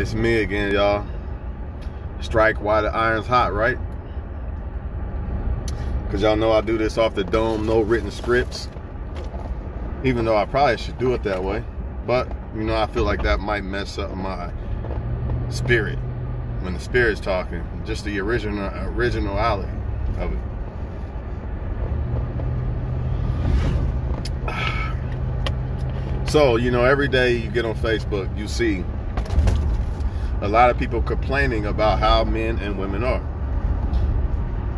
It's me again, y'all. Strike while the iron's hot, right? Because y'all know I do this off the dome, no written scripts. Even though I probably should do it that way. But, you know, I feel like that might mess up my spirit. When the spirit's talking, just the original originality of it. So, you know, every day you get on Facebook, you see a lot of people complaining about how men and women are.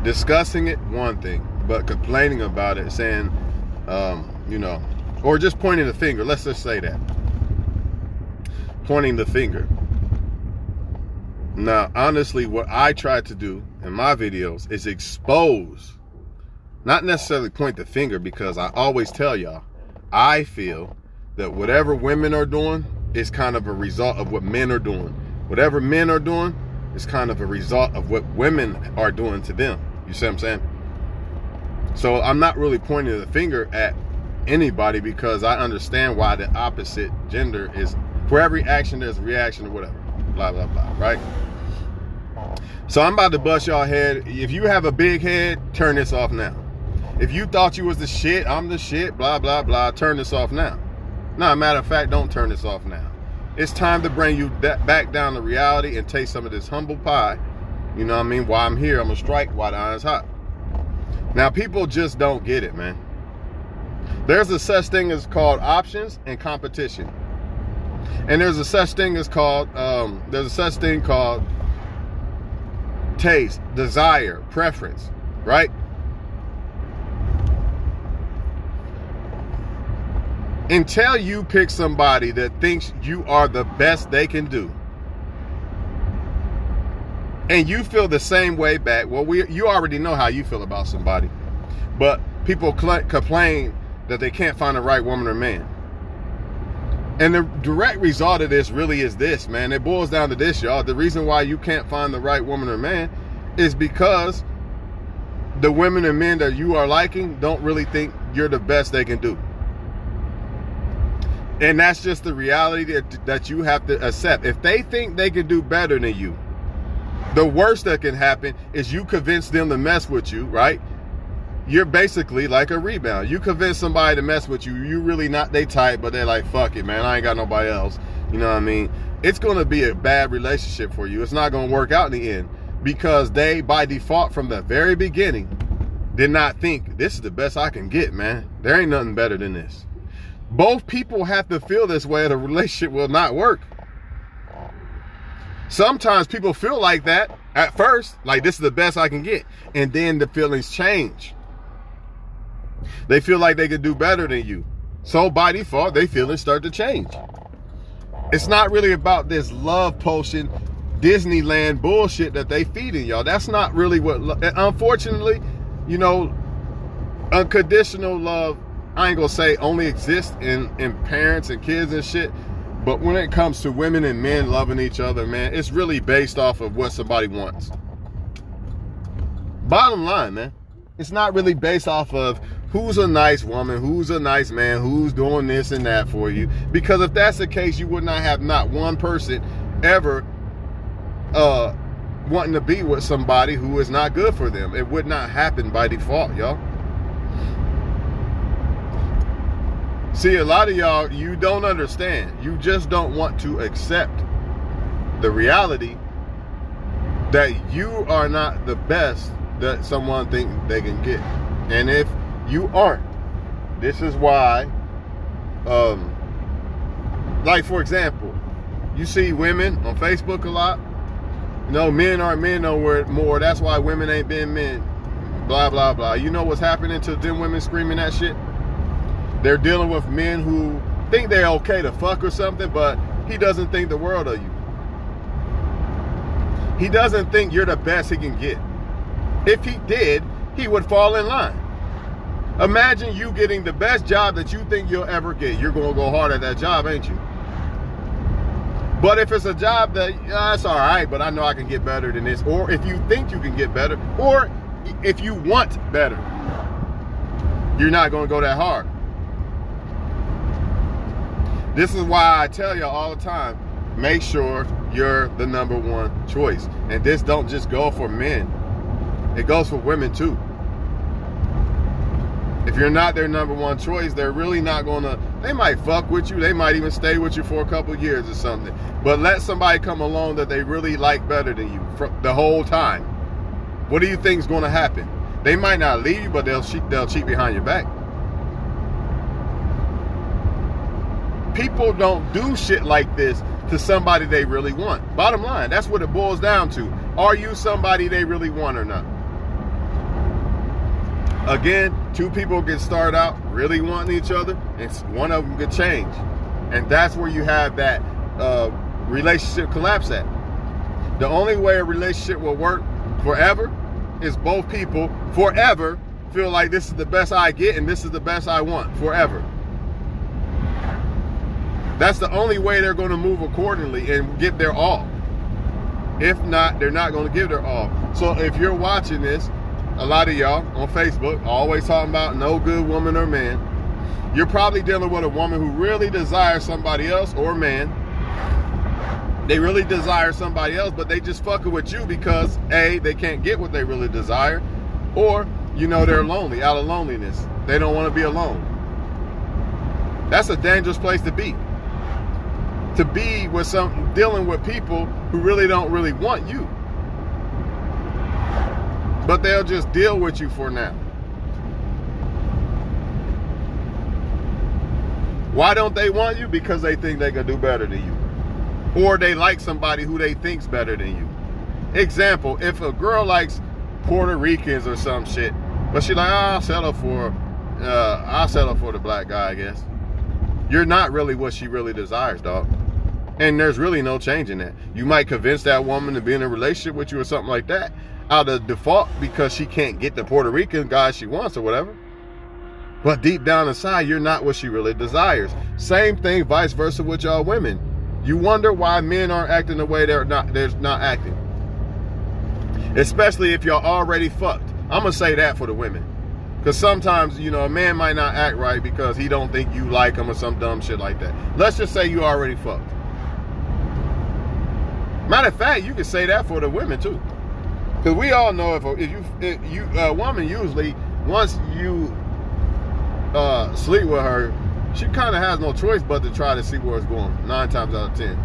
Discussing it, one thing, but complaining about it, saying, um, you know, or just pointing the finger. Let's just say that. Pointing the finger. Now, honestly, what I try to do in my videos is expose, not necessarily point the finger, because I always tell y'all, I feel that whatever women are doing is kind of a result of what men are doing. Whatever men are doing is kind of a result of what women are doing to them. You see what I'm saying? So I'm not really pointing the finger at anybody because I understand why the opposite gender is for every action there's a reaction or whatever. Blah blah blah, right? So I'm about to bust y'all head. If you have a big head, turn this off now. If you thought you was the shit, I'm the shit, blah blah blah, turn this off now. No, matter of fact, don't turn this off now. It's time to bring you back down to reality and taste some of this humble pie. You know what I mean? While I'm here, I'm gonna strike while the iron's hot. Now, people just don't get it, man. There's a such thing as called options and competition, and there's a such thing as called um, there's a such thing called taste, desire, preference, right? Until you pick somebody that thinks you are the best they can do. And you feel the same way back. Well we you already know how you feel about somebody. But people complain that they can't find the right woman or man. And the direct result of this really is this man. It boils down to this y'all. The reason why you can't find the right woman or man is because the women and men that you are liking don't really think you're the best they can do and that's just the reality that, that you have to accept. If they think they can do better than you, the worst that can happen is you convince them to mess with you, right? You're basically like a rebound. You convince somebody to mess with you. You really not they type, but they're like, fuck it, man. I ain't got nobody else. You know what I mean? It's gonna be a bad relationship for you. It's not gonna work out in the end because they, by default, from the very beginning, did not think this is the best I can get, man. There ain't nothing better than this. Both people have to feel this way, the relationship will not work. Sometimes people feel like that at first, like this is the best I can get, and then the feelings change. They feel like they can do better than you. So by default, they feelings start to change. It's not really about this love potion, Disneyland bullshit that they feeding y'all. That's not really what. Unfortunately, you know, unconditional love I ain't gonna say only exist in in parents and kids and shit, but when it comes to women and men loving each other, man, it's really based off of what somebody wants. Bottom line, man, it's not really based off of who's a nice woman, who's a nice man, who's doing this and that for you. Because if that's the case, you would not have not one person ever uh wanting to be with somebody who is not good for them. It would not happen by default, y'all. See, a lot of y'all, you don't understand. You just don't want to accept the reality that you are not the best that someone think they can get. And if you aren't, this is why, um, like for example, you see women on Facebook a lot. Know, men aren't men nowhere more. That's why women ain't been men. Blah, blah, blah. You know what's happening to them women screaming that shit? They're dealing with men who think they're okay to fuck or something, but he doesn't think the world of you. He doesn't think you're the best he can get. If he did, he would fall in line. Imagine you getting the best job that you think you'll ever get. You're going to go hard at that job, ain't you? But if it's a job that, that's all right, but I know I can get better than this, or if you think you can get better, or if you want better, you're not going to go that hard. This is why I tell y'all the time make sure you're the number one choice. And this don't just go for men. It goes for women too. If you're not their number one choice, they're really not gonna they might fuck with you, they might even stay with you for a couple years or something. But let somebody come along that they really like better than you for the whole time. What do you think is gonna happen? They might not leave you, but they'll cheat they'll cheat behind your back. People don't do shit like this to somebody they really want. Bottom line, that's what it boils down to. Are you somebody they really want or not? Again, two people can start out really wanting each other, and one of them could change. And that's where you have that uh, relationship collapse at. The only way a relationship will work forever is both people forever feel like this is the best I get and this is the best I want forever. That's the only way they're going to move accordingly and give their all. If not, they're not going to give their all. So if you're watching this, a lot of y'all on Facebook always talking about no good woman or man. You're probably dealing with a woman who really desires somebody else or man. They really desire somebody else, but they just fucking with you because A, they can't get what they really desire, or you know they're lonely, out of loneliness. They don't want to be alone. That's a dangerous place to be to be with some dealing with people who really don't really want you. But they'll just deal with you for now. Why don't they want you? Because they think they can do better than you. Or they like somebody who they think's better than you. Example, if a girl likes Puerto Ricans or some shit, but she like, oh, I'll settle for uh, I'll settle for the black guy, I guess. You're not really what she really desires, dog. And there's really no change in that. You might convince that woman to be in a relationship with you or something like that out of default because she can't get the Puerto Rican guy she wants or whatever. But deep down inside, you're not what she really desires. Same thing, vice versa with y'all women. You wonder why men aren't acting the way they're not they're not acting. Especially if y'all already fucked. I'm gonna say that for the women. Cause sometimes, you know, a man might not act right because he don't think you like him or some dumb shit like that. Let's just say you already fucked. Matter of fact, you can say that for the women too, because we all know if, if you if you a woman usually once you uh, sleep with her, she kind of has no choice but to try to see where it's going. Nine times out of ten,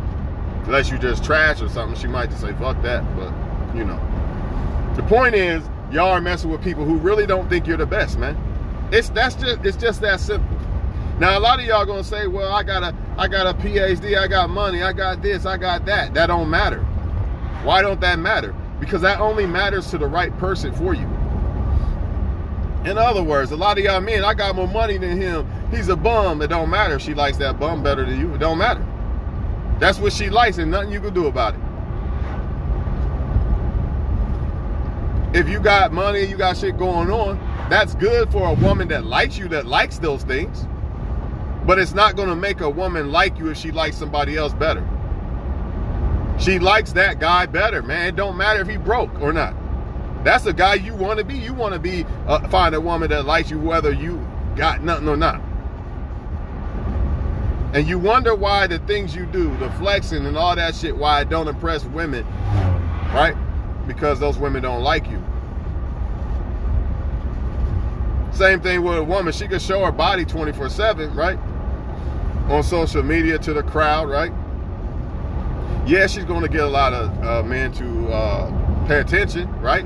unless you just trash or something, she might just say fuck that. But you know, the point is y'all are messing with people who really don't think you're the best, man. It's that's just it's just that simple. Now a lot of y'all gonna say, well, I got a I got a PhD, I got money, I got this, I got that. That don't matter. Why don't that matter? Because that only matters to the right person for you. In other words, a lot of y'all men, I got more money than him. He's a bum. It don't matter. She likes that bum better than you. It don't matter. That's what she likes, and nothing you can do about it. If you got money you got shit going on, that's good for a woman that likes you, that likes those things. But it's not going to make a woman like you if she likes somebody else better. She likes that guy better, man. It don't matter if he broke or not. That's the guy you want to be. You want to be uh, find a woman that likes you whether you got nothing or not. And you wonder why the things you do, the flexing and all that shit, why it don't impress women, right? Because those women don't like you. Same thing with a woman. She can show her body 24 7, right? On social media to the crowd, right? Yeah, she's going to get a lot of uh, men to uh, pay attention, right?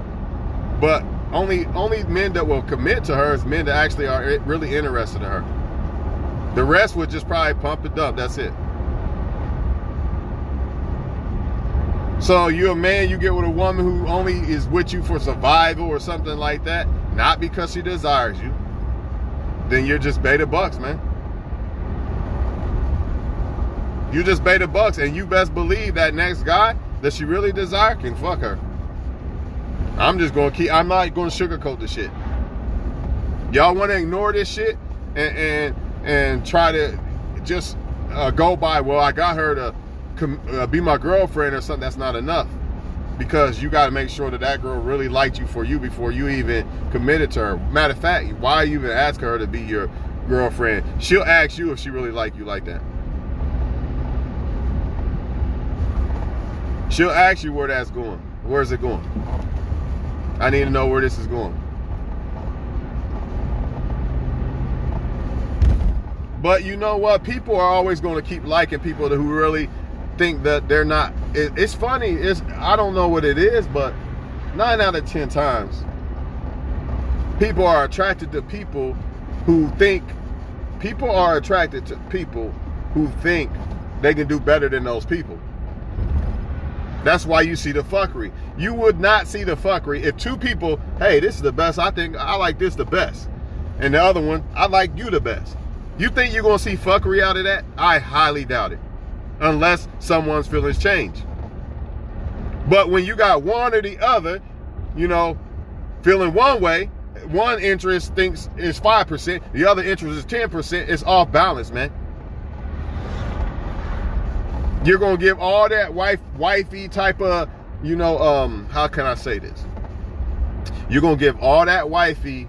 But only only men that will commit to her is men that actually are really interested in her. The rest would just probably pump and dump. That's it. So you're a man, you get with a woman who only is with you for survival or something like that, not because she desires you. Then you're just beta bucks, man. You just beta bucks, and you best believe that next guy that she really desire can fuck her. I'm just gonna keep. I'm not gonna sugarcoat the shit. Y'all want to ignore this shit and and and try to just uh, go by. Well, I got her to uh, be my girlfriend or something. That's not enough because you got to make sure that that girl really liked you for you before you even committed to her. Matter of fact, why you even ask her to be your girlfriend? She'll ask you if she really like you like that. She'll ask you where that's going. Where's it going? I need to know where this is going. But you know what? People are always going to keep liking people who really think that they're not. It, it's funny. It's I don't know what it is, but nine out of ten times, people are attracted to people who think. People are attracted to people who think they can do better than those people. That's why you see the fuckery. You would not see the fuckery if two people, hey, this is the best. I think I like this the best. And the other one, I like you the best. You think you're going to see fuckery out of that? I highly doubt it. Unless someone's feelings change. But when you got one or the other, you know, feeling one way, one interest thinks is 5%, the other interest is 10%, it's off balance, man. You're gonna give all that wife wifey type of, you know, um, how can I say this? You're gonna give all that wifey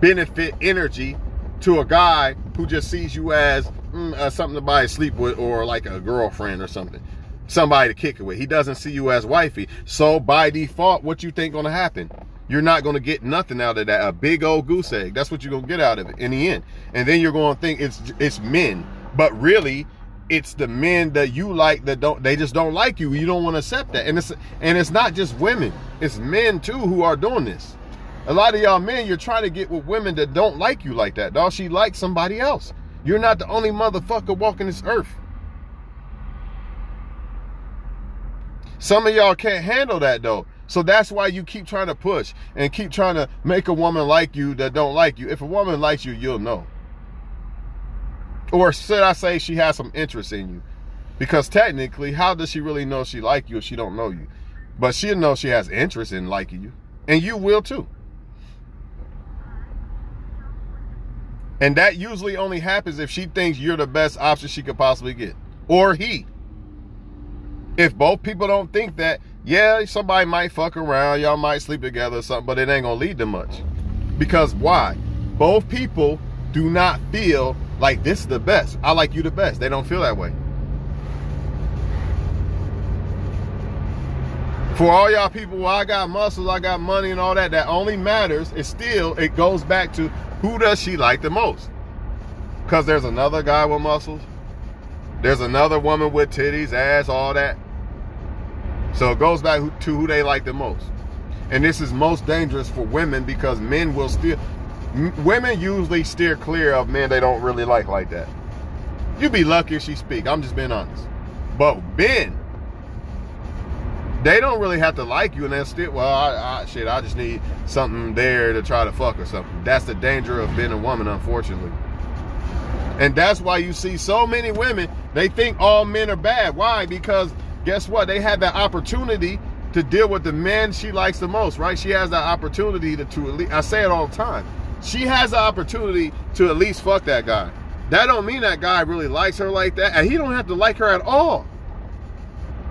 benefit energy to a guy who just sees you as mm, uh, something to buy sleep with or like a girlfriend or something. Somebody to kick it with. He doesn't see you as wifey. So by default what you think gonna happen? You're not gonna get nothing out of that. A big old goose egg. That's what you're gonna get out of it in the end. And then you're gonna think it's it's men. But really it's the men that you like that don't they just don't like you. You don't want to accept that. And it's and it's not just women. It's men too who are doing this. A lot of y'all men you're trying to get with women that don't like you like that. Dog she likes somebody else. You're not the only motherfucker walking this earth. Some of y'all can't handle that though. So that's why you keep trying to push and keep trying to make a woman like you that don't like you. If a woman likes you you'll know or should I say she has some interest in you? Because technically, how does she really know she like you if she don't know you? But she'll know she has interest in liking you. And you will too. And that usually only happens if she thinks you're the best option she could possibly get. Or he. If both people don't think that, yeah, somebody might fuck around, y'all might sleep together or something, but it ain't gonna lead to much. Because why? Both people do not feel like this is the best. I like you the best. They don't feel that way. For all y'all people, well, I got muscles, I got money and all that, that only matters is still, it goes back to who does she like the most? Because there's another guy with muscles. There's another woman with titties, ass, all that. So it goes back to who they like the most. And this is most dangerous for women because men will still, women usually steer clear of men they don't really like like that. You'd be lucky if she speak. I'm just being honest. But men, they don't really have to like you, and they'll still. Well, I, I, shit, I just need something there to try to fuck or something. That's the danger of being a woman, unfortunately. And that's why you see so many women. They think all men are bad. Why? Because guess what? They had that opportunity to deal with the men she likes the most, right? She has that opportunity to, to I say it all the time she has the opportunity to at least fuck that guy. That don't mean that guy really likes her like that, and he don't have to like her at all.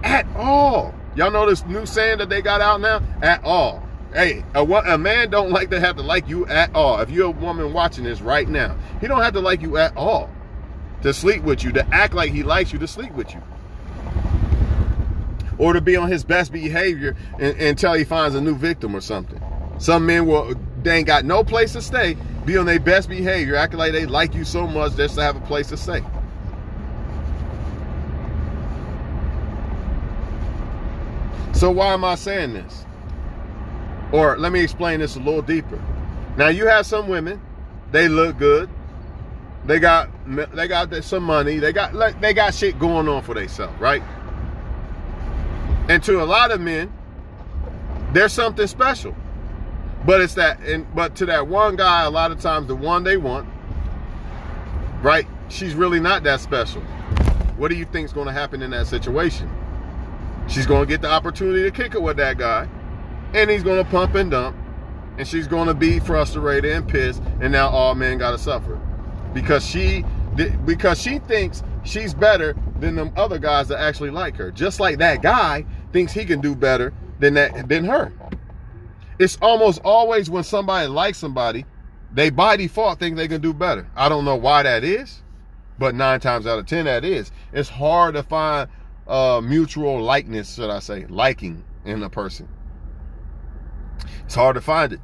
At all. Y'all know this new saying that they got out now? At all. Hey, a, a man don't like to have to like you at all. If you're a woman watching this right now, he don't have to like you at all to sleep with you, to act like he likes you to sleep with you. Or to be on his best behavior until he finds a new victim or something. Some men will they ain't got no place to stay, be on their best behavior, acting like they like you so much just to have a place to stay. So why am I saying this? Or let me explain this a little deeper. Now you have some women, they look good. They got they got some money. They got they got shit going on for themselves, right? And to a lot of men, there's something special. But it's that, and but to that one guy, a lot of times the one they want, right? She's really not that special. What do you think is going to happen in that situation? She's going to get the opportunity to kick it with that guy, and he's going to pump and dump, and she's going to be frustrated and pissed, and now all men got to suffer because she because she thinks she's better than them other guys that actually like her. Just like that guy thinks he can do better than that than her it's almost always when somebody likes somebody, they by default think they can do better. I don't know why that is, but nine times out of ten that is. It's hard to find uh, mutual likeness, should I say, liking in a person. It's hard to find it.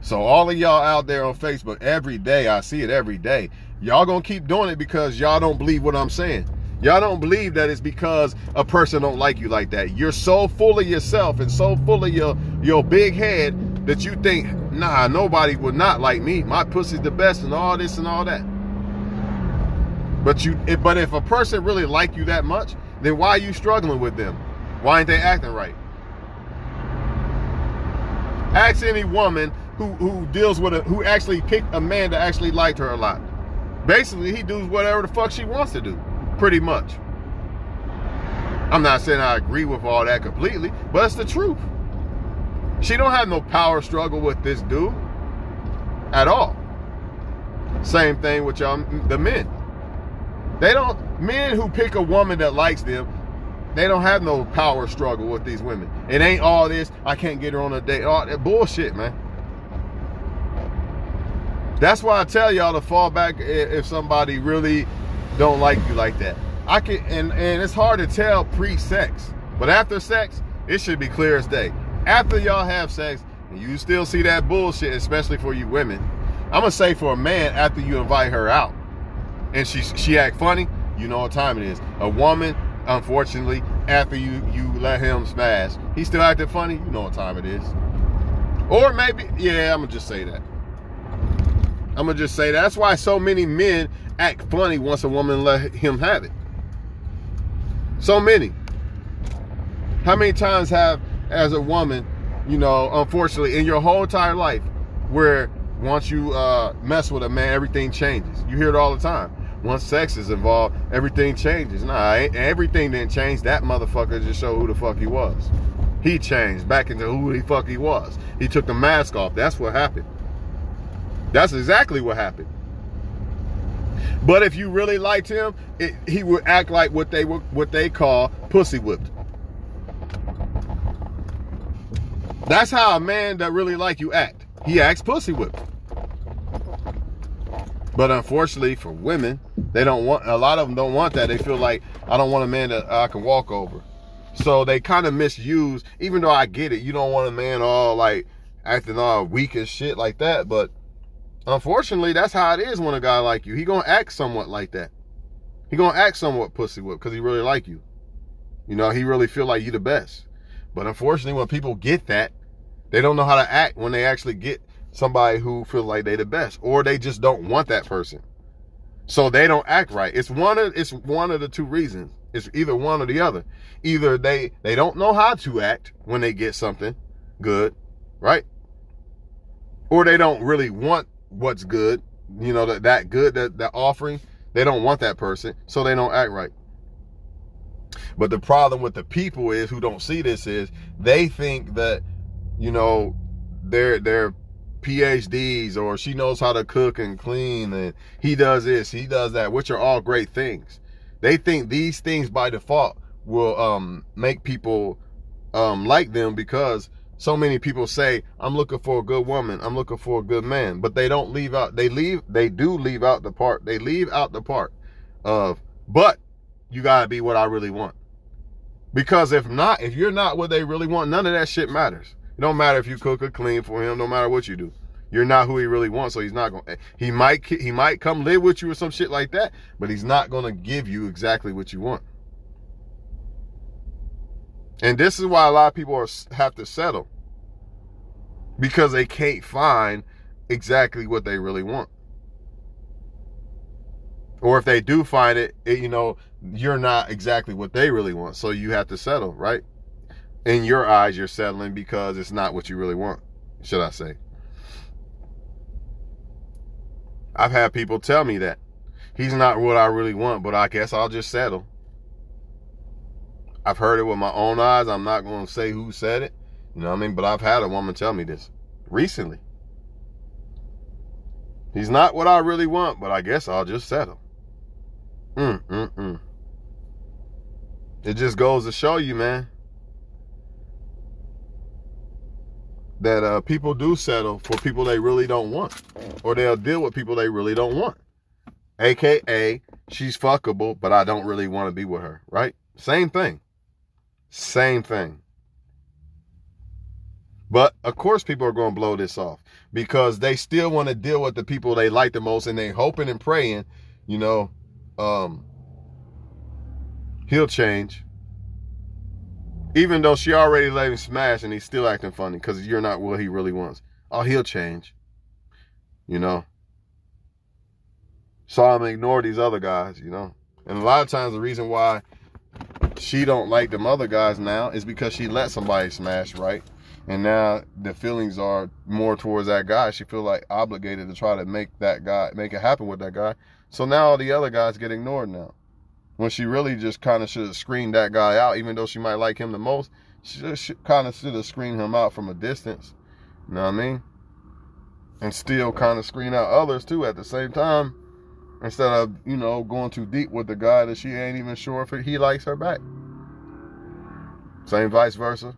So all of y'all out there on Facebook every day, I see it every day. Y'all gonna keep doing it because y'all don't believe what I'm saying. Y'all don't believe that it's because a person don't like you like that. You're so full of yourself and so full of your your big head that you think, nah, nobody would not like me. My pussy's the best and all this and all that. But you but if a person really like you that much, then why are you struggling with them? Why ain't they acting right? Ask any woman who who deals with a who actually picked a man that actually liked her a lot. Basically, he does whatever the fuck she wants to do, pretty much. I'm not saying I agree with all that completely, but it's the truth. She don't have no power struggle with this dude at all. Same thing with y'all, the men. They don't men who pick a woman that likes them they don't have no power struggle with these women. It ain't all this, I can't get her on a date. All that bullshit, man. That's why I tell y'all to fall back if somebody really don't like you like that. I can and, and it's hard to tell pre-sex. But after sex, it should be clear as day. After y'all have sex, and you still see that bullshit, especially for you women. I'm gonna say for a man, after you invite her out and she she act funny, you know what time it is. A woman unfortunately, after you you let him smash, he still acting funny. You know what time it is. Or maybe, yeah, I'm gonna just say that. I'm gonna just say that. that's why so many men act funny once a woman let him have it. So many. How many times have, as a woman, you know, unfortunately, in your whole entire life, where once you uh, mess with a man, everything changes. You hear it all the time once sex is involved, everything changes. Nah, everything didn't change. That motherfucker just showed who the fuck he was. He changed back into who the fuck he was. He took the mask off. That's what happened. That's exactly what happened. But if you really liked him, it, he would act like what they were, what they call pussy whipped. That's how a man that really like you act. He acts pussy whipped. But unfortunately for women, they don't want a lot of them don't want that. They feel like I don't want a man that I can walk over. So they kind of misuse, even though I get it, you don't want a man all like acting all weak as shit like that. But unfortunately, that's how it is when a guy like you. He gonna act somewhat like that. He gonna act somewhat pussy whip because he really like you. You know, he really feel like you the best. But unfortunately, when people get that, they don't know how to act when they actually get somebody who feels like they the best or they just don't want that person so they don't act right it's one of it's one of the two reasons it's either one or the other either they they don't know how to act when they get something good right or they don't really want what's good you know that that good that that offering they don't want that person so they don't act right but the problem with the people is who don't see this is they think that you know they're they're PhDs or she knows how to cook and clean and he does this, he does that, which are all great things. They think these things by default will um, make people um, like them because so many people say, I'm looking for a good woman, I'm looking for a good man, but they don't leave out, they leave, they do leave out the part, they leave out the part of, but you gotta be what I really want. Because if not, if you're not what they really want, none of that shit matters. It don't matter if you cook or clean for him, no matter what you do. You're not who he really wants, so he's not going. to He might he might come live with you or some shit like that, but he's not going to give you exactly what you want. And this is why a lot of people are, have to settle because they can't find exactly what they really want. Or if they do find it, it, you know, you're not exactly what they really want. So you have to settle, right? in your eyes, you're settling because it's not what you really want, should I say. I've had people tell me that. He's not what I really want, but I guess I'll just settle. I've heard it with my own eyes. I'm not going to say who said it. You know what I mean? But I've had a woman tell me this recently. He's not what I really want, but I guess I'll just settle. Mm, mm, mm. It just goes to show you, man. that uh, people do settle for people they really don't want, or they'll deal with people they really don't want. AKA, she's fuckable, but I don't really want to be with her, right? Same thing. Same thing. But of course, people are going to blow this off because they still want to deal with the people they like the most, and they hoping and praying, you know, um, he'll change. Even though she already let him smash, and he's still acting funny because you're not what he really wants. Oh, he'll change. You know. Saw him ignore these other guys. You know, and a lot of times the reason why she don't like them other guys now is because she let somebody smash right? And now the feelings are more towards that guy. She feel like obligated to try to make that guy make it happen with that guy. So now all the other guys get ignored now. When she really just kind of should have screened that guy out even though she might like him the most she kind of should have screened him out from a distance. You know what i mean? And still kind of screen out others too at the same time instead of you know going too deep with the guy that she ain't even sure if he likes her back. Same vice versa.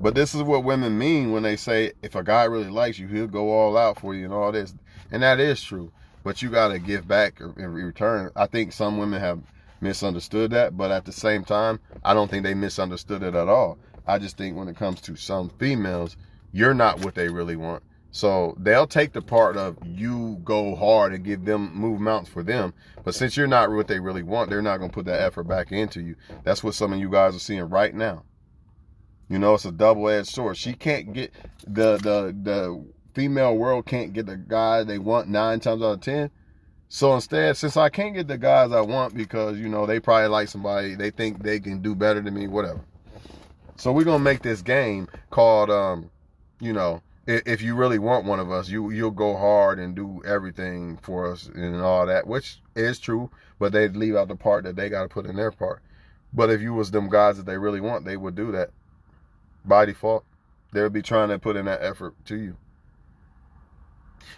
But this is what women mean when they say if a guy really likes you he'll go all out for you and all this. And that is true. But you got to give back in return. I think some women have misunderstood that but at the same time i don't think they misunderstood it at all. I just think when it comes to some females you're not what they really want so they'll take the part of you go hard and give them move mountains for them. But since you're not what they really want, they're not going to put that effort back into you. That's what some of you guys are seeing right now. You know, it's a double-edged sword. She can't get the the the female world can't get the guy they want nine times out of ten. So instead, since I can't get the guys I want because you know they probably like somebody, they think they can do better than me, whatever. So we're gonna make this game called, um, you know, if you really want one of us, you you'll go hard and do everything for us and all that, which is true. But they'd leave out the part that they got to put in their part. But if you was them guys that they really want, they would do that by default. They would be trying to put in that effort to you.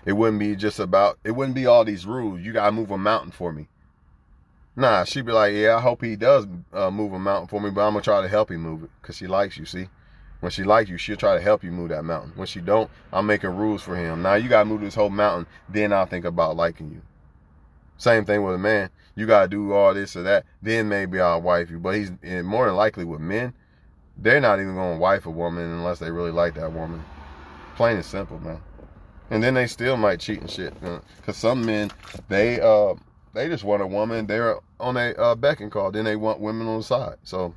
It wouldn't be just about. It wouldn't be all these rules. You gotta move a mountain for me. Nah, she'd be like, yeah, I hope he does uh, move a mountain for me, but I'm gonna try to help him move it because she likes you. See. When she likes you, she'll try to help you move that mountain. When she don't, I'm making rules for him. Now you gotta move this whole mountain, then I'll think about liking you. Same thing with a man. You gotta do all this or that, then maybe I'll wife you. But he's more than likely with men, they're not even gonna wife a woman unless they really like that woman. Plain and simple, man. And then they still might cheat and shit. Cause some men, they uh they just want a woman. They're on a uh, beck and call. Then they want women on the side. So,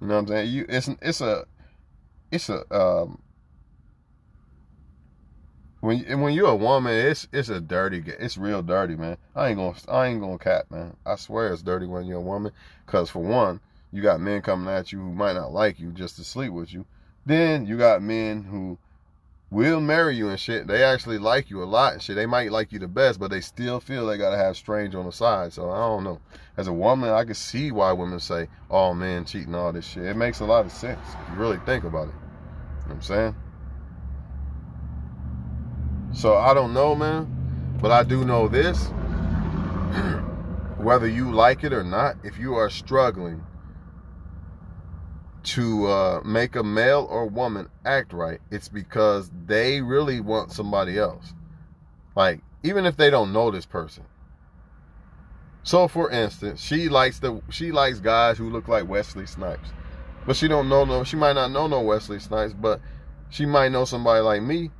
you know what I'm saying? You it's it's a it's a um, when when you're a woman, it's it's a dirty, it's real dirty, man. I ain't gonna I ain't gonna cap, man. I swear it's dirty when you're a woman, cause for one, you got men coming at you who might not like you just to sleep with you. Then you got men who will marry you and shit. They actually like you a lot and shit. They might like you the best, but they still feel they gotta have strange on the side. So I don't know. As a woman, I can see why women say, "Oh man, cheating, all this shit." It makes a lot of sense if you really think about it. You know what I'm saying? So I don't know, man, but I do know this. Whether you like it or not, if you are struggling to uh, make a male or woman act right, it's because they really want somebody else. Like, even if they don't know this person. So for instance, she likes the she likes guys who look like Wesley Snipes. But she don't know no. She might not know no Wesley Snipes, but she might know somebody like me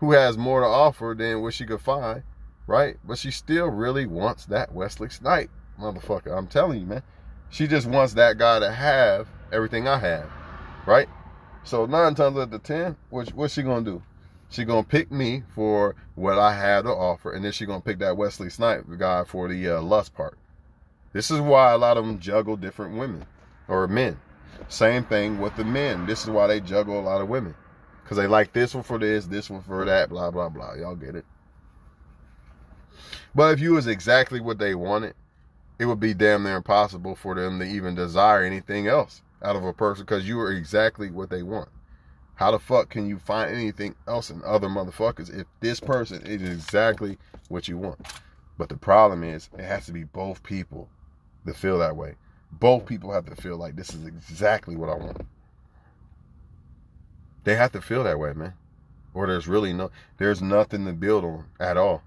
who has more to offer than what she could find, right? But she still really wants that Wesley Snipe, motherfucker. I'm telling you, man. She just wants that guy to have everything I have, right? So nine times out of ten, what, what's she gonna do? She gonna pick me for what I have to offer, and then she gonna pick that Wesley Snipe guy for the uh, lust part. This is why a lot of them juggle different women or men. Same thing with the men. This is why they juggle a lot of women. Because they like this one for this, this one for that, blah, blah, blah. Y'all get it. But if you was exactly what they wanted, it would be damn near impossible for them to even desire anything else out of a person because you are exactly what they want. How the fuck can you find anything else in other motherfuckers if this person is exactly what you want? But the problem is, it has to be both people that feel that way both people have to feel like this is exactly what I want. They have to feel that way, man. Or there's really no there's nothing to build on at all.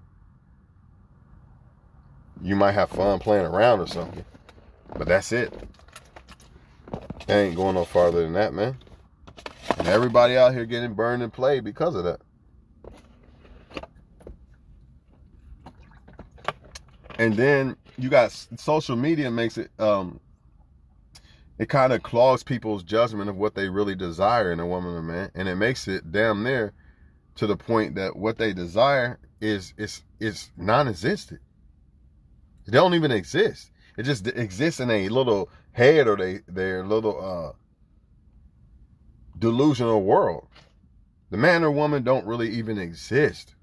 You might have fun playing around or something. But that's it. Ain't going no farther than that, man. And everybody out here getting burned and played because of that. And then you got social media makes it um it kind of clogs people's judgment of what they really desire in a woman or man, and it makes it damn near to the point that what they desire is is is non-existent. They don't even exist. It just exists in a little head or they their little uh delusional world. The man or woman don't really even exist.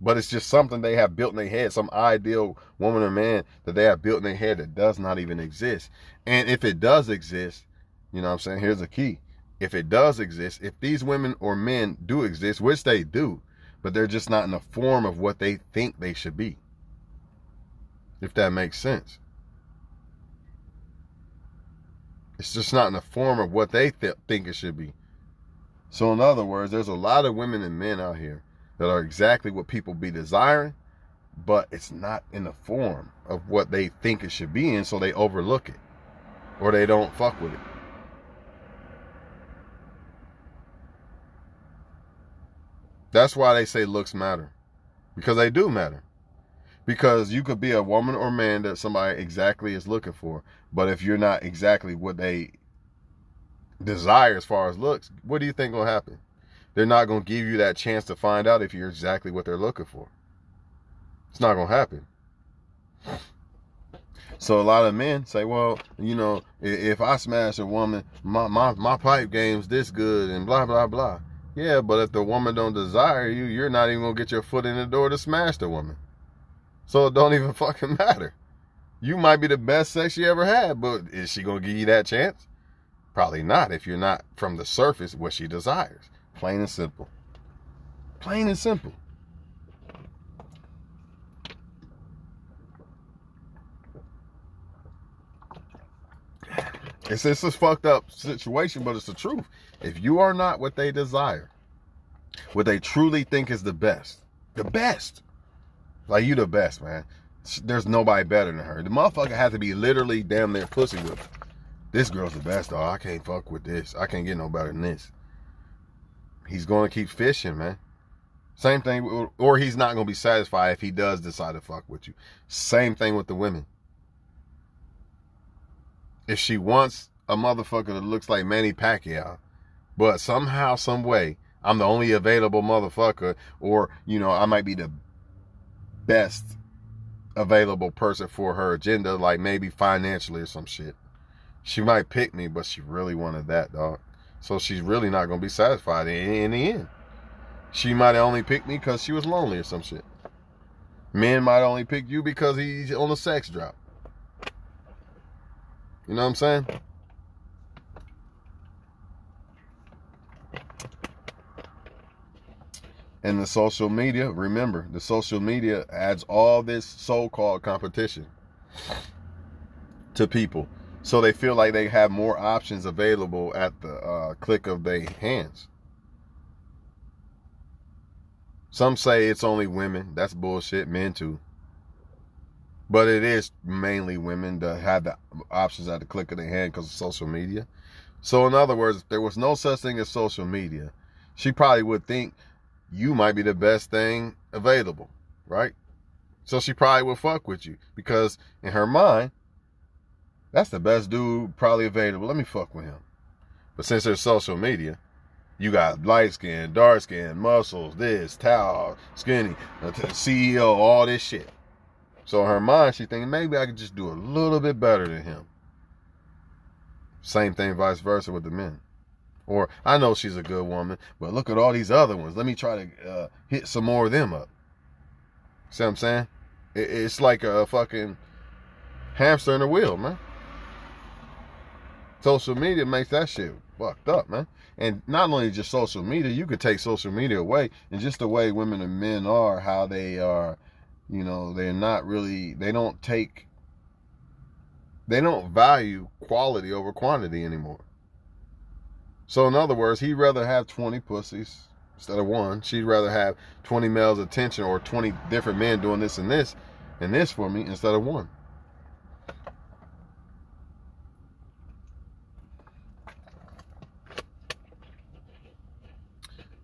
But it's just something they have built in their head, some ideal woman or man that they have built in their head that does not even exist. And if it does exist, you know what I'm saying? Here's the key. If it does exist, if these women or men do exist, which they do, but they're just not in the form of what they think they should be. If that makes sense. It's just not in the form of what they th- think it should be. So, in other words, there's a lot of women and men out here that are exactly what people be desiring, but it's not in the form of what they think it should be in, so they overlook it or they don't fuck with it. That's why they say looks matter. Because they do matter. Because you could be a woman or man that somebody exactly is looking for, but if you're not exactly what they desire as far as looks, what do you think will happen? They're not going to give you that chance to find out if you're exactly what they're looking for. It's not going to happen. So a lot of men say, well, you know, if I smash a woman, my, my, my pipe game's this good and blah, blah, blah. Yeah, but if the woman don't desire you, you're not even going to get your foot in the door to smash the woman. So it don't even fucking matter. You might be the best sex she ever had, but is she to give you that chance? Probably not if you're not from the surface what she desires. Plain and simple. Plain and simple. It's, it's a fucked up situation, but it's the truth. If you are not what they desire, what they truly think is the best, the best, like you the best, man. There's nobody better than her. The motherfucker has to be literally damn near pussy whipped. This girl's the best, dog. I can't fuck with this. I can't get no better than this. He's going to keep fishing, man. Same thing, or he's not going to be satisfied if he does decide to fuck with you. Same thing with the women. If she wants a motherfucker that looks like Manny Pacquiao, but somehow, some way, I'm the only available motherfucker, or you know, I might be the best available person for her agenda, like maybe financially or some shit. She might pick me, but she really wanted that, dog. So she's really not gonna be satisfied in, the end. She might only pick me because she was lonely or some shit. Men might only pick you because he's on a sex drop. You know what I'm saying? And the social media, remember, the social media adds all this so called competition to people. So they feel like they have more options available at the uh, click of their hands. Some say it's only women. That's bullshit. Men too. But it is mainly women that have the options at the click of their hand because of social media. So, in other words, if there was no such thing as social media, she probably would think you might be the best thing available, right? So she probably would fuck with you because in her mind, that's the best dude probably available. Let me fuck with him. But since there's social media, you got light skin, dark skin, muscles, this, towel, skinny, uh, CEO, all this shit. So in her mind, she's thinking maybe I could just do a little bit better than him. Same thing, vice versa with the men. Or I know she's a good woman, but look at all these other ones. Let me try to uh, hit some more of them up. See what I'm saying? It, it's like a fucking hamster in a wheel, man. Social media makes that shit fucked up, man. And not only just social media, you could take social media away and just the way women and men are, how they are, you know, they're not really, they don't take, they don't value quality over quantity anymore. So in other words, he'd rather have 20 pussies instead of one. She'd rather have 20 males attention or 20 different men doing this and this and this for me instead of one.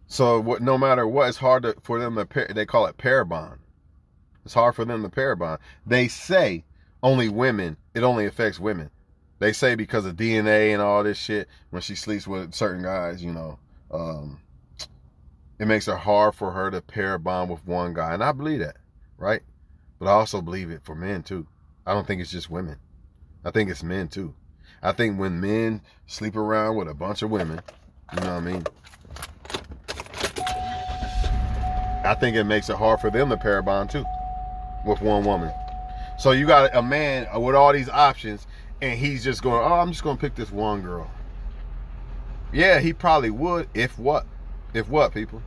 So what, no matter what, it's hard to, for them to pair, they call it pair bond. It's hard for them to pair bond. They say only women, it only affects women. They say because of DNA and all this shit, when she sleeps with certain guys, you know, um, it makes it hard for her to pair bond with one guy. And I believe that, right? But I also believe it for men too. I don't think it's just women. I think it's men too. I think when men sleep around with a bunch of women, you know what I mean? I think it makes it hard for them to pair bond too with one woman. So you got a man with all these options and he's just going, oh, I'm just going to pick this one girl. Yeah, he probably would if what? If what, people?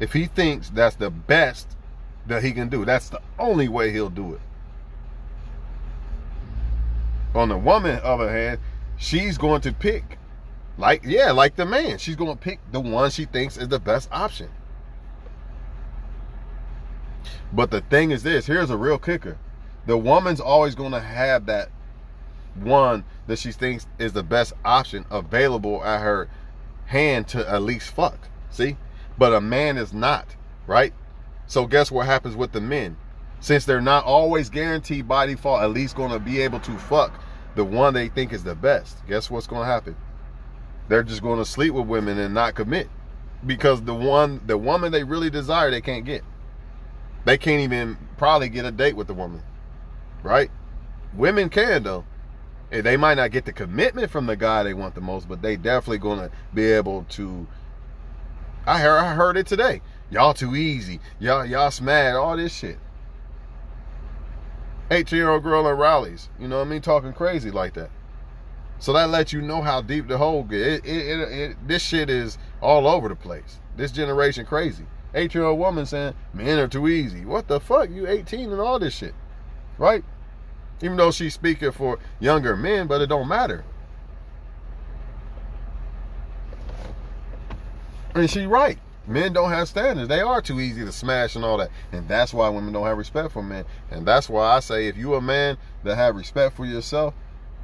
If he thinks that's the best that he can do, that's the only way he'll do it. On the woman, other hand, she's going to pick, like, yeah, like the man. She's going to pick the one she thinks is the best option. But the thing is this here's a real kicker the woman's always going to have that one that she thinks is the best option available at her hand to at least fuck. See? But a man is not, right? So guess what happens with the men? Since they're not always guaranteed by default at least to be able to fuck the one they think is the best. Guess what's to happen? They're just to sleep with women and not commit because the one the woman they really desire they can't get. They can't even probably get a date with the woman. Right? Women can though Eh, they might not get the commitment from the guy they want the most, but they definitely gonna be able to. I heard, I heard it today. Y'all too easy. Y'all, y'all smash all this shit. 18 year old girl in rallies, you know what I mean, talking crazy like that. So that lets you know how deep the hole get. It, it, it, it, this shit is all over the place. This generation crazy. 18 year old woman saying men are too easy. What the fuck? You 18 and all this shit, right? Even though she's speaking for younger men, but it don't matter. And she right. Men don't have standards. They are too easy to smash and all that. And that's why women don't have respect for men. And that's why I say if you a man that have respect for yourself,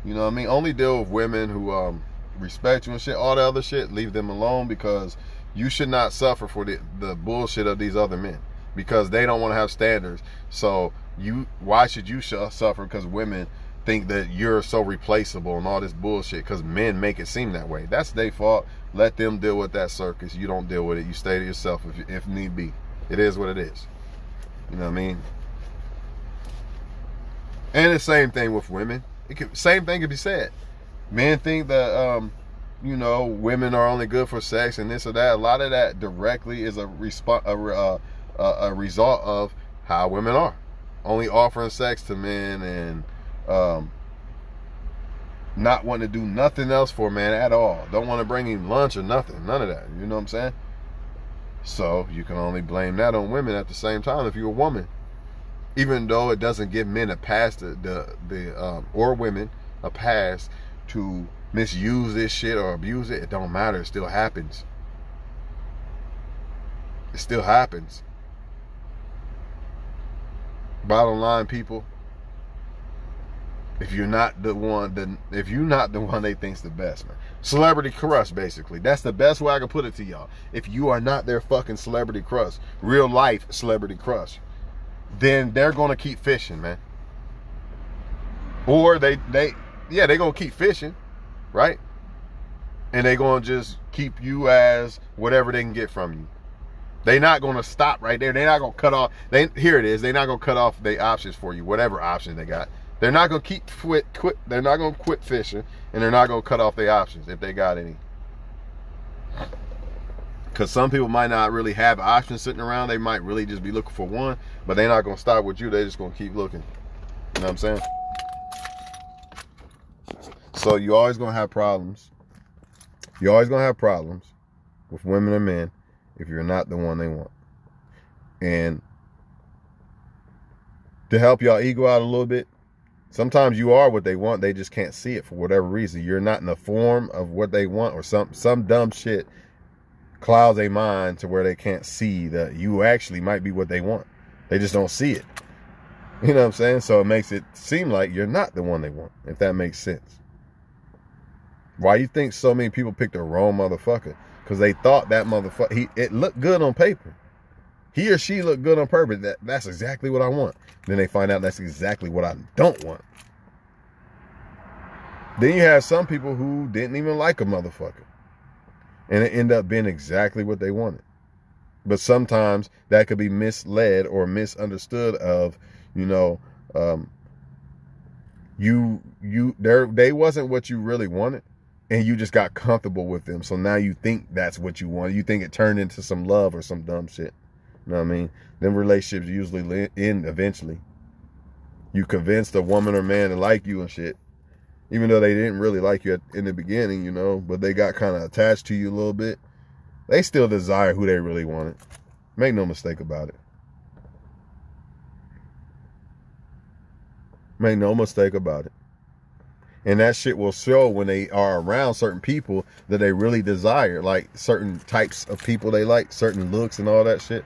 you know what I mean? Only deal with women who um respect you and shit. All the other shit, leave them alone because you should not suffer for the, the bullshit of these other men because they don't want to have standards. So you why should you suffer because women think that you're so replaceable and all this bullshit because men make it seem that way? That's their fault. Let them deal with that circus. You don't deal with it. You stay to yourself if, if need be. It is what it is. You know what i mean? And the same thing with women. It same thing can be said. Men think that um you know women are only good for sex and this or that. A lot of that directly is a response a, a, a result of how women are only offering sex to men and um, not wanting to do nothing else for a man at all. Don't want to bring him lunch or nothing. None of that. You know what I'm saying? So you can only blame that on women at the same time if you're a woman. Even though it doesn't give men a pass to the the um, or women a pass to misuse this shit or abuse it, it don't matter. It still happens. It still happens. Bottom line, people, if you're not the one then if you're not the one they think's the best man. Celebrity crush basically. That's the best way i can put it to y'all. If you are not their fucking celebrity crush real life celebrity crush then they're gonna keep fishing man. Or they they yeah they're gonna keep fishing right? And they're gonna just keep you as whatever they can get from you they're not going to stop right there. They're not going to cut off. They here it is. They're not going to cut off the options for you, whatever option they got. They're not going to keep quit quit. They're not going to quit fishing, and they're not going to cut off the options if they got any. Because some people might not really have options sitting around. They might really just be looking for one, but they're not going to stop with you. They're just going to keep looking. You know what I'm saying? So you always going to have problems. You're always going to have problems with women and men if you're not the one they want. And to help y'all ego out a little bit, sometimes you are what they want, they just can't see it for whatever reason. You're not in the form of what they want or some some dumb shit clouds their mind to where they can't see that you actually might be what they want. They just don't see it. You know what I'm saying? So it makes it seem like you're not the one they want, if that makes sense. Why you think so many people picked the wrong motherfucker? Because they thought that motherfucker, he it looked good on paper. He or she looked good on purpose. That, that's exactly what I want. Then they find out that's exactly what I don't want. Then you have some people who didn't even like a motherfucker. And it end up being exactly what they wanted. But sometimes that could be misled or misunderstood of, you know, um, you you there they wasn't what you really wanted and you just got comfortable with them. So now you think that's what you want. You think it turned into some love or some dumb shit. You know what I mean? Then relationships usually end eventually. You convinced a woman or man to like you and shit, even though they didn't really like you in the beginning, you know, but they got kind of attached to you a little bit. They still desire who they really wanted. Make no mistake about it. Make no mistake about it. And that shit will show when they are around certain people that they really desire, like certain types of people they like, certain looks and all that shit.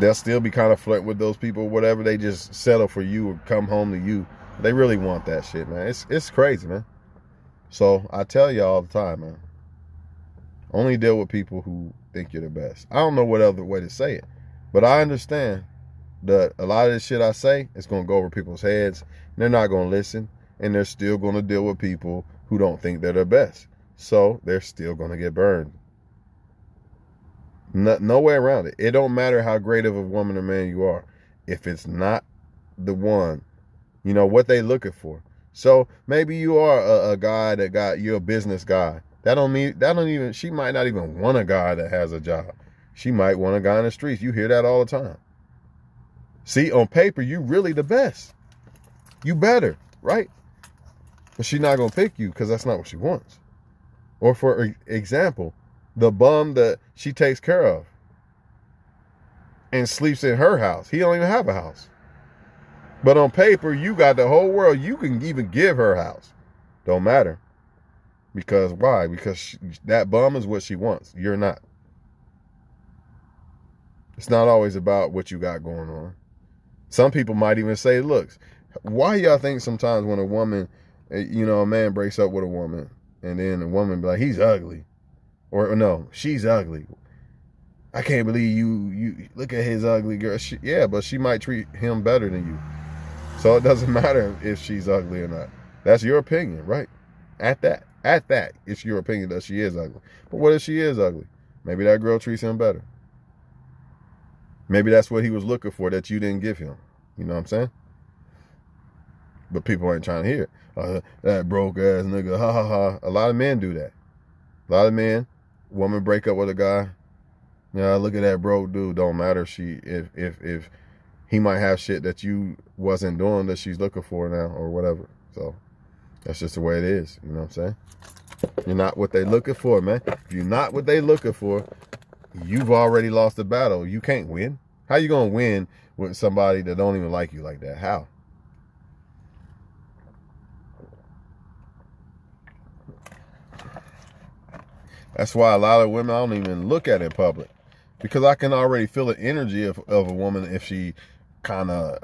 They'll still be kind of flirting with those people, whatever. They just settle for you or come home to you. They really want that shit, man. It's it's crazy, man. So I tell you all the time, man. Only deal with people who think you're the best. I don't know what other way to say it, but I understand that a lot of the shit I say is gonna go over people's heads. they're not gonna listen, and they're still gonna deal with people who don't think they're the best. So they're still gonna get burned. No, no way around it. It don't matter how great of a woman or man you are. If it's not the one, you know what they looking for. So maybe you are a, a guy that got you're a business guy. That don't mean that don't even she might not even want a guy that has a job. She might want a guy in the streets. You hear that all the time. See, on paper, you really the best. You better, right? But she's not gonna pick you because that's not what she wants. Or for example, the bum that she takes care of and sleeps in her house. He don't even have a house. But on paper, you got the whole world. You can even give her house. Don't matter. Because why? Because she, that bum is what she wants. You're not. It's not always about what you got going on. Some people might even say, looks, why y'all think sometimes when a woman, Eh, you know, a man breaks up with a woman and then a woman be like, he's ugly. Or no, she's ugly. I can't believe you. You look at his ugly girl. She, yeah, but she might treat him better than you. So it doesn't matter if she's ugly or not. That's your opinion, right? At that, at that, it's your opinion that she is ugly. But what if she is ugly? Maybe that girl treats him better. Maybe that's what he was looking for that you didn't give him. You know what I'm saying? But people ain't trying to hear. Uh, that broke ass nigga, ha ha ha. A lot of men do that. A lot of men woman break up with a guy. Yeah, look at that broke dude. Don't matter she if if if he might have shit that you wasn't doing that she's looking for now or whatever. So that's just the way it is. You know what I'm saying? You're not what they looking for, man. If you're not what they looking for, you've already lost the battle. You can't win. How you gonna win with somebody that don't even like you like that? How? That's why a lot of women I don't even look at in public because I can already feel the energy of, of a woman if she kind of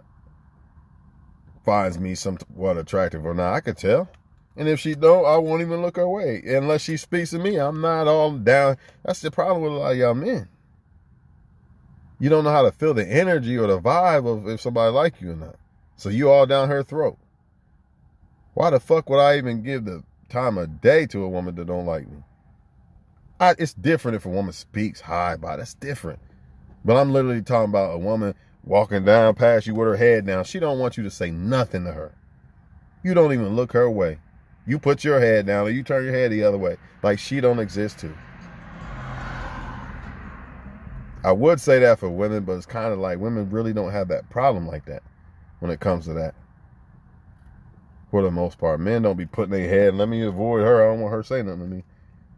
finds me somewhat attractive or not. I could tell. And if she don't, I won't even look her way. Unless she speaks to me, I'm not all down. That's the problem with a lot of y'all men. You don't know how to feel the energy or the vibe of if somebody like you or not. So you all down her throat. Why the fuck would I even give the time of day to a woman that don't like me? I, it's different if a woman speaks high by. That's different. But I'm literally talking about a woman walking down past you with her head down. She don't want you to say nothing to her. You don't even look her way. You put your head down or you turn your head the other way. Like she don't exist to. I would say that for women, but it's kind of like women really don't have that problem like that when it comes to that. For the most part, men don't be putting their head. Let me avoid her. I don't want her saying nothing to me.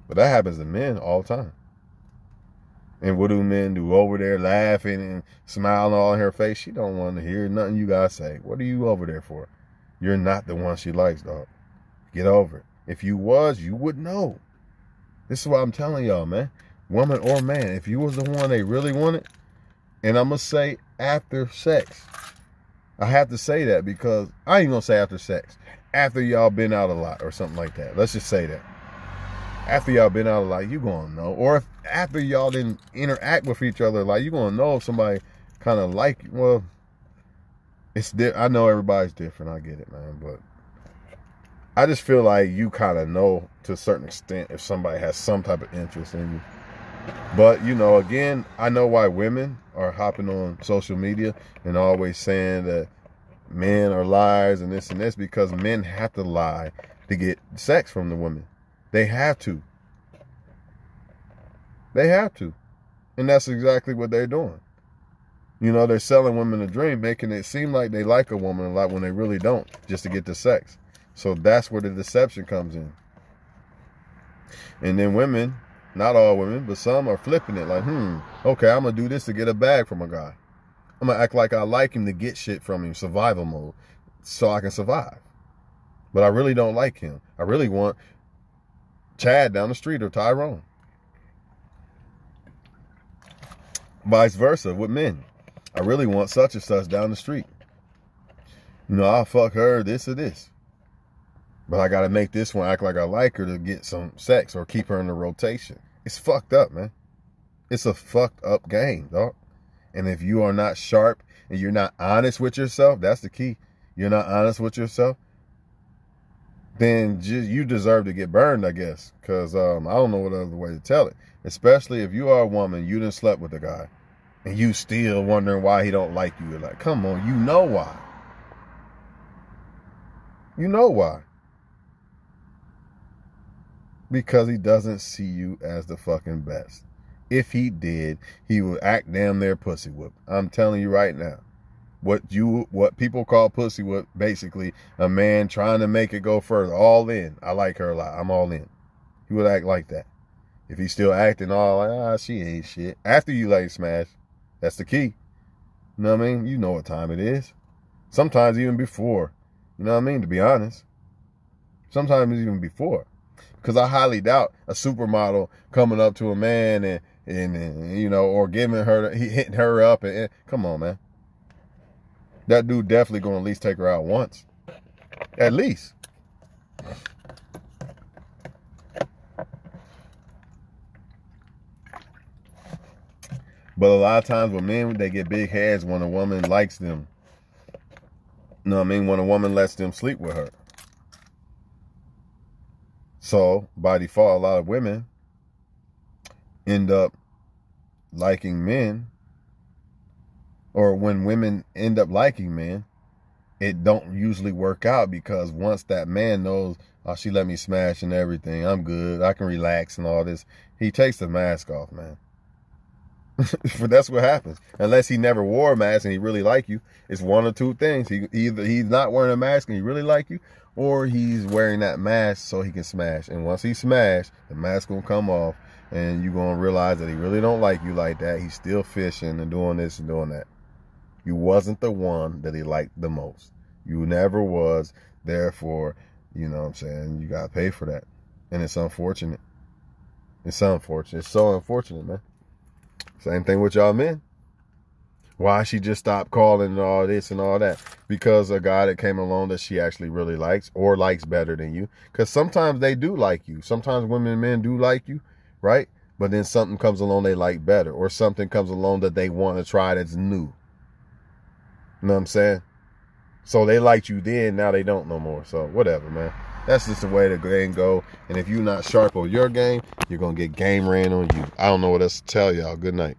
But that happens to men all the time. And what do men do over there laughing and smiling all in her face? She don't want to hear nothing you guys say. What are you over there for? You're not the one she likes, dog. Get over it. If you was, you would know. This is what I'm telling y'all, man. Woman or man, if you was the one they really wanted, and I'm gonna say after sex, I have to say that because I ain't gonna say after sex. After y'all been out a lot or something like that. Let's just say that. After y'all been out a lot, you gonna know. Or if after y'all didn't interact with each other, like you gonna know if somebody kind of like you. Well, it's di- I know everybody's different. I get it, man, but I just feel like you kind of know to a certain extent if somebody has some type of interest in you. But you know, again, I know why women are hopping on social media and always saying that men are liars and this and this because men have to lie to get sex from the women. They have to. They have to. And that's exactly what they're doing. You know, they're selling women a dream, making it seem like they like a woman a lot when they really don't, just to get the sex. So that's where the deception comes in. And then women, not all women, but some are flipping it like, hmm, okay, I'm going to do this to get a bag from a guy. I'm going to act like I like him to get shit from him, survival mode, so I can survive. But I really don't like him. I really want Chad down the street or Tyrone. Vice versa with men. I really want such and such down the street. You know, I'll fuck her, this or this. But I gotta make this one act like I like her to get some sex or keep her in the rotation. It's fucked up, man. It's a fucked up game, dog. And if you are not sharp and you're not honest with yourself, that's the key. You're not honest with yourself, then you deserve to get burned, I guess. Because um, I don't know what other way to tell it. Especially if you are a woman, you didn't slept with a guy, and you still wondering why he don't like you. You're like, come on, you know why. You know why. Because he doesn't see you as the fucking best. If he did, he would act damn near pussy whip. I'm telling you right now what you what people call pussy what basically a man trying to make it go further. All in. I like her a lot. I'm all in. He would act like that. If he's still acting all like ah she ain't shit. After you like smash that's the key. You know what i mean? You know what time it is. Sometimes even before. You know what i mean? To be honest. Sometimes even before. Because i highly doubt a supermodel coming up to a man and and, and you know or giving her he hitting her up and, and come on man that dude definitely gonna at least take her out once. At least. But a lot of times with men, they get big heads when a woman likes them. You know what I mean? When a woman lets them sleep with her. So, by default, a lot of women end up liking men or when women end up liking men, it don't usually work out because once that man knows, oh, she let me smash and everything, I'm good, I can relax and all this, he takes the mask off, man. but that's what happens. Unless he never wore a mask and he really like you, it's one or two things. He either he's not wearing a mask and he really like you, or he's wearing that mask so he can smash. And once he smash, the mask gonna come off, and you gonna realize that he really don't like you like that. He's still fishing and doing this and doing that. You wasn't the one that he liked the most. You never was. Therefore, you know what I'm saying? You got to pay for that. And it's unfortunate. It's unfortunate. It's so unfortunate, man. Same thing with y'all men. Why she just stopped calling and all this and all that? Because a guy that came along that she actually really likes or likes better than you. Because sometimes they do like you. Sometimes women and men do like you, right? But then something comes along they like better. Or something comes along that they want to try that's new. You know what I'm saying? So they liked you then, now they don't no more. So whatever, man. That's just the way the game go. And if you're not sharp on your game, you're gonna get game ran on you. I don't know what else to tell y'all. Good night.